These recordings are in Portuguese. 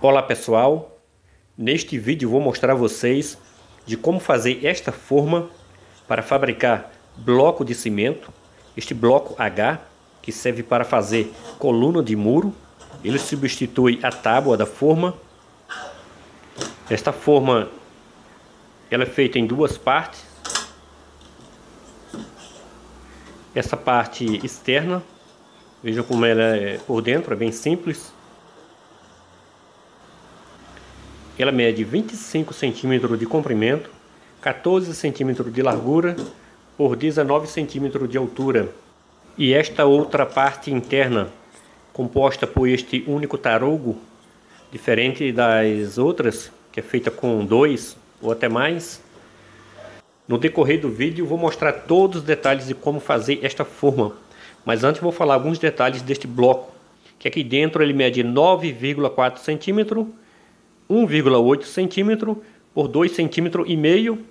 Olá pessoal, neste vídeo vou mostrar a vocês de como fazer esta forma para fabricar bloco de cimento, este bloco H que serve para fazer coluna de muro, ele substitui a tábua da forma. Esta forma ela é feita em duas partes, essa parte externa, vejam como ela é por dentro, é bem simples Ela mede 25 centímetros de comprimento, 14 centímetros de largura por 19 centímetros de altura. E esta outra parte interna, composta por este único tarugo, diferente das outras, que é feita com dois ou até mais. No decorrer do vídeo vou mostrar todos os detalhes de como fazer esta forma. Mas antes vou falar alguns detalhes deste bloco, que aqui dentro ele mede 9,4 centímetros 1,8 centímetro por 2 centímetros e meio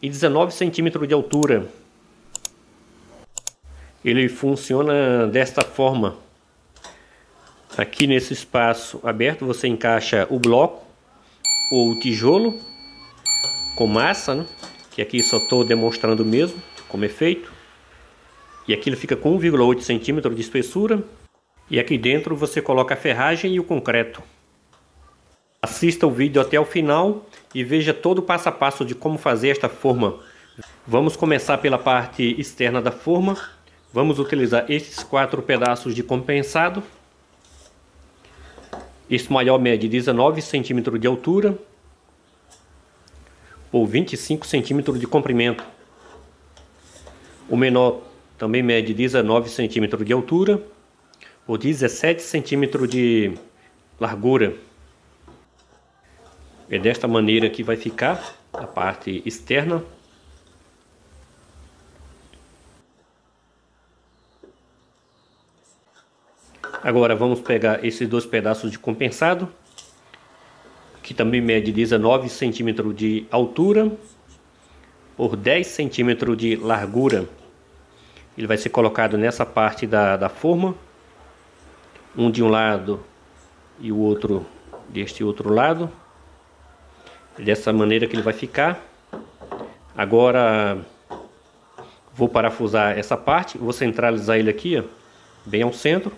e 19 centímetros de altura. Ele funciona desta forma. Aqui nesse espaço aberto você encaixa o bloco ou o tijolo com massa, né? que aqui só estou demonstrando mesmo como é feito. E aqui ele fica com 1,8 centímetros de espessura. E aqui dentro você coloca a ferragem e o concreto. Assista o vídeo até o final e veja todo o passo a passo de como fazer esta forma. Vamos começar pela parte externa da forma. Vamos utilizar estes quatro pedaços de compensado. Este maior mede 19 centímetros de altura ou 25 centímetros de comprimento. O menor também mede 19 centímetros de altura ou 17 centímetros de largura. É desta maneira que vai ficar a parte externa. Agora vamos pegar esses dois pedaços de compensado, que também mede 19 centímetros de altura por 10 centímetros de largura. Ele vai ser colocado nessa parte da, da forma, um de um lado e o outro deste outro lado dessa maneira que ele vai ficar. Agora vou parafusar essa parte, vou centralizar ele aqui, ó, bem ao centro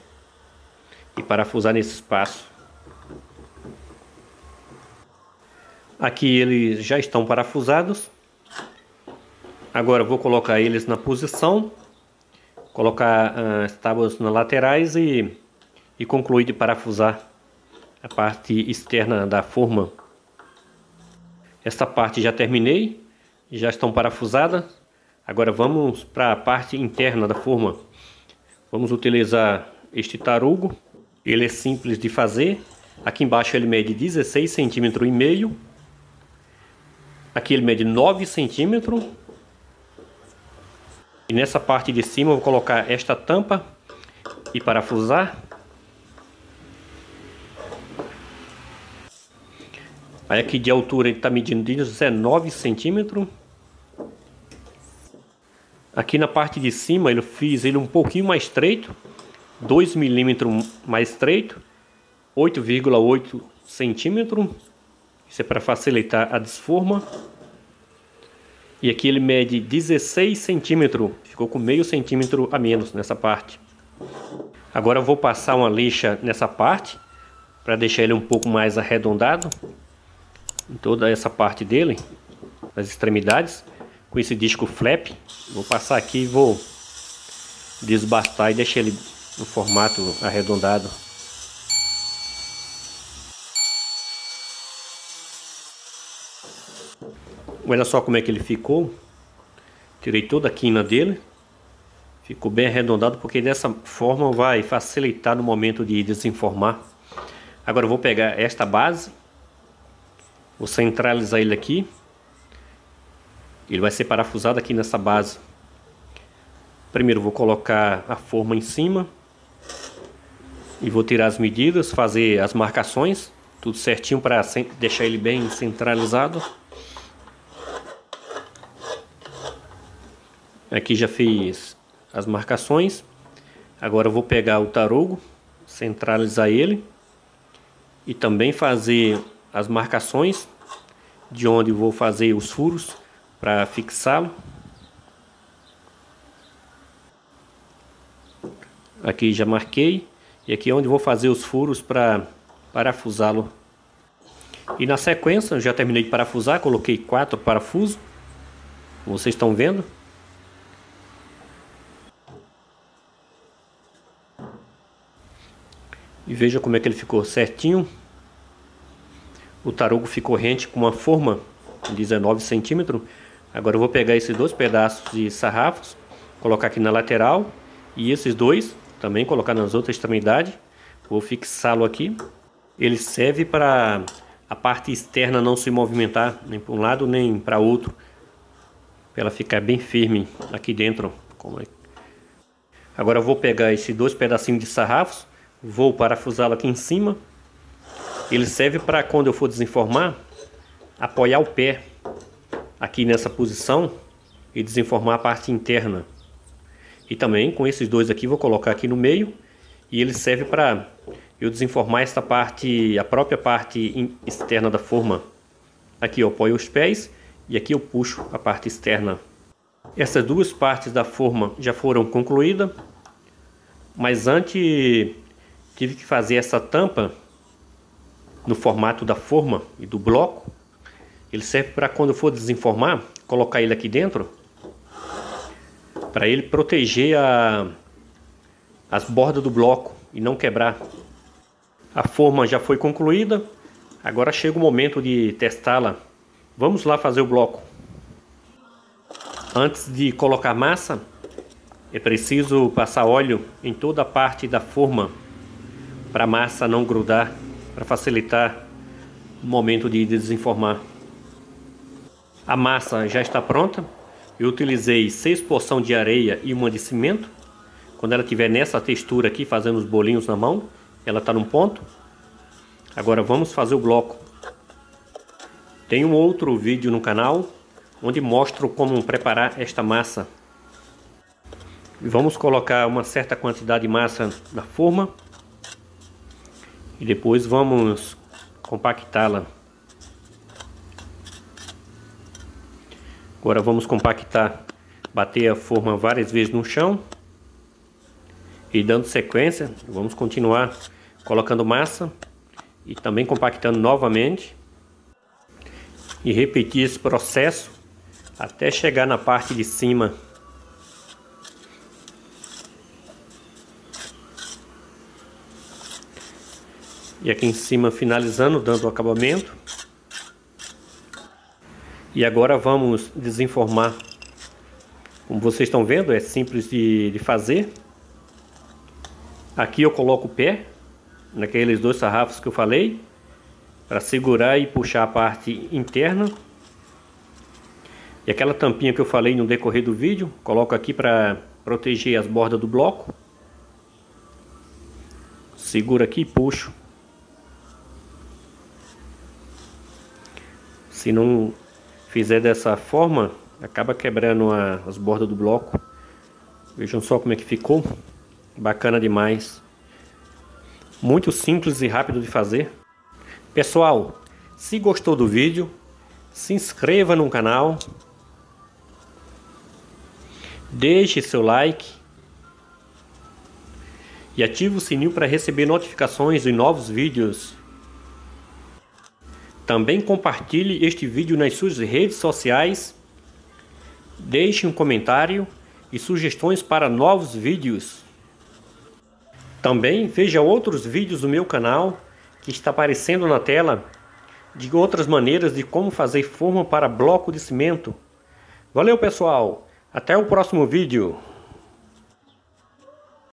e parafusar nesse espaço. Aqui eles já estão parafusados. Agora vou colocar eles na posição, colocar ah, as tábuas nas laterais e, e concluir de parafusar a parte externa da forma. Esta parte já terminei, já estão parafusadas. Agora vamos para a parte interna da forma. Vamos utilizar este tarugo. Ele é simples de fazer. Aqui embaixo ele mede 16 centímetros e meio. Aqui ele mede 9 centímetros. E nessa parte de cima eu vou colocar esta tampa e parafusar. Aí aqui de altura ele está medindo 19 centímetros. Aqui na parte de cima eu fiz ele um pouquinho mais estreito, 2 milímetros mais estreito, 8,8 centímetros. Isso é para facilitar a desforma. E aqui ele mede 16 centímetros, ficou com meio centímetro a menos nessa parte. Agora eu vou passar uma lixa nessa parte, para deixar ele um pouco mais arredondado em toda essa parte dele, as extremidades, com esse disco flap. Vou passar aqui e vou desbastar e deixar ele no formato arredondado. Olha só como é que ele ficou. Tirei toda a quina dele. Ficou bem arredondado porque dessa forma vai facilitar no momento de desenformar. Agora eu vou pegar esta base Vou centralizar ele aqui. Ele vai ser parafusado aqui nessa base. Primeiro vou colocar a forma em cima. E vou tirar as medidas, fazer as marcações. Tudo certinho para deixar ele bem centralizado. Aqui já fiz as marcações. Agora eu vou pegar o tarugo, centralizar ele e também fazer as marcações de onde vou fazer os furos para fixá-lo. Aqui já marquei e aqui é onde vou fazer os furos para parafusá-lo. E na sequência já terminei de parafusar, coloquei quatro parafusos, vocês estão vendo. E veja como é que ele ficou certinho. O tarugo ficou rente com uma forma de 19 centímetros. Agora eu vou pegar esses dois pedaços de sarrafos, colocar aqui na lateral e esses dois também colocar nas outras extremidades. Vou fixá-lo aqui. Ele serve para a parte externa não se movimentar nem para um lado nem para outro. Para ela ficar bem firme aqui dentro. É. Agora eu vou pegar esses dois pedacinhos de sarrafos Vou parafusá-lo aqui em cima. Ele serve para quando eu for desenformar, apoiar o pé aqui nessa posição e desenformar a parte interna. E também com esses dois aqui vou colocar aqui no meio e ele serve para eu desenformar esta parte, a própria parte externa da forma. Aqui eu apoio os pés e aqui eu puxo a parte externa. Essas duas partes da forma já foram concluídas, mas antes tive que fazer essa tampa no formato da forma e do bloco. Ele serve para quando for desenformar, colocar ele aqui dentro, para ele proteger a, as bordas do bloco e não quebrar. A forma já foi concluída, agora chega o momento de testá-la. Vamos lá fazer o bloco. Antes de colocar massa, é preciso passar óleo em toda a parte da forma para a massa não grudar, para facilitar o momento de desenformar. A massa já está pronta. Eu utilizei seis porções de areia e uma de cimento. Quando ela estiver nessa textura aqui, fazendo os bolinhos na mão, ela está num ponto. Agora vamos fazer o bloco. Tem um outro vídeo no canal onde mostro como preparar esta massa. Vamos colocar uma certa quantidade de massa na forma e depois vamos compactá-la. Agora vamos compactar, bater a forma várias vezes no chão. E dando sequência, vamos continuar colocando massa e também compactando novamente. E repetir esse processo até chegar na parte de cima E aqui em cima finalizando, dando o acabamento. E agora vamos desenformar. Como vocês estão vendo, é simples de, de fazer. Aqui eu coloco o pé, naqueles dois sarrafos que eu falei, para segurar e puxar a parte interna. E aquela tampinha que eu falei no decorrer do vídeo, coloco aqui para proteger as bordas do bloco. Segura aqui e puxo. Se não fizer dessa forma, acaba quebrando a, as bordas do bloco. Vejam só como é que ficou. Bacana demais. Muito simples e rápido de fazer. Pessoal, se gostou do vídeo, se inscreva no canal. Deixe seu like. E ative o sininho para receber notificações de novos vídeos. Também compartilhe este vídeo nas suas redes sociais. Deixe um comentário e sugestões para novos vídeos. Também veja outros vídeos do meu canal que está aparecendo na tela de outras maneiras de como fazer forma para bloco de cimento. Valeu pessoal, até o próximo vídeo.